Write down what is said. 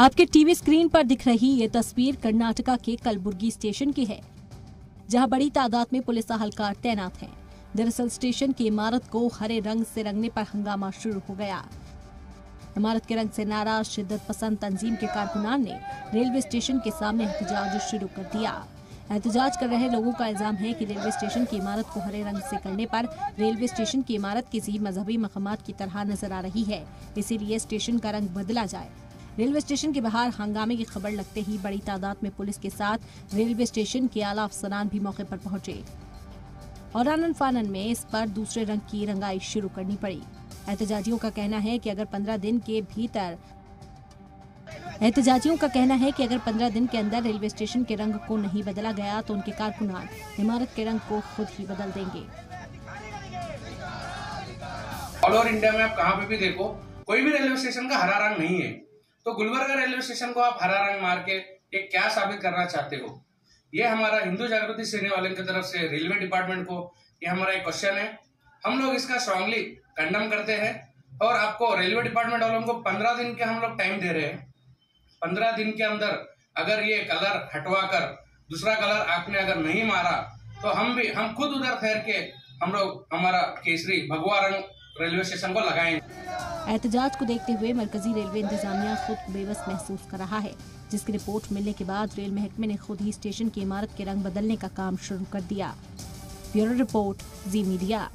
आपके TV screen पर दिख रही ये तस्वीर कर्नाटका के कलबुर्गी स्टेशन की है, जहाँ बड़ी तादाद में पुलिस अहलकार तैनात हैं। दरअसल स्टेशन की इमारत को हरे रंग से रंगने पर हंगामा शुरू हो गया। इमारत के रंग से नाराज़ शिद्दत पसंद तंजीम के कारकुनान ने रेलवे स्टेशन के सामने एहतजाज शुरू कर दिया। एहतजाज कर रहे लोगों का इल्ज़ाम है कि रेलवे स्टेशन की इमारत को हरे रंग से करने पर रेलवे स्टेशन की इमारत किसी मजहबी मकामात की तरह नज़र आ रही है। इसीलिए स्टेशन का रंग बदला जाए। रेलवे स्टेशन के बाहर हंगामे की खबर लगते ही बड़ी तादाद में पुलिस के साथ रेलवे स्टेशन के आला अफसरान भी मौके पर पहुँचे। और आनन फानन में इस पर दूसरे रंग की रंगाई शुरू करनी पड़ी। एहतजाजियों का कहना है कि अगर 15 दिन के भीतर एहतजाजियों का कहना है कि अगर 15 दिन के अंदर रेलवे स्टेशन के रंग को नहीं बदला गया तो उनके कारकुनान, इमारत के रंग को खुद ही बदल देंगे। ऑल ओवर इंडिया में आप कहाँ पे भी देखो, कोई भी रेलवे स्टेशन का हरा रंग नहीं है। तो गुलबर्गा रेलवे स्टेशन को आप हरा रंग मार के ये क्या साबित करना चाहते हो? ये हमारा हिंदू जागृति सेने वाले की तरफ़ से रेलवे डिपार्टमेंट को ये हमारा एक क्वेश्चन है। हम लोग इसका स्ट्रांगली कंडम करते हैं और आपको रेलवे डिपार्टमेंट वालों को पंद्रह दिन के हम लोग टाइम दे रहे हैं। पंद्रह दिन के अंदर अगर ये कलर हटवा कर, दूसरा कलर आपने अगर नहीं मारा तो हम भी, हम खुद उधर ठहर के हम लोग हमारा केसरी भगवा रंग रेलवे स्टेशन को लगाएँगे। एहतजाज को देखते हुए मरकजी रेलवे इंतजामिया खुद बेबस महसूस कर रहा है, जिसकी रिपोर्ट मिलने के बाद रेल महकमे ने खुद ही स्टेशन की इमारत के रंग बदलने का काम शुरू कर दिया। Bureau report, Zee media.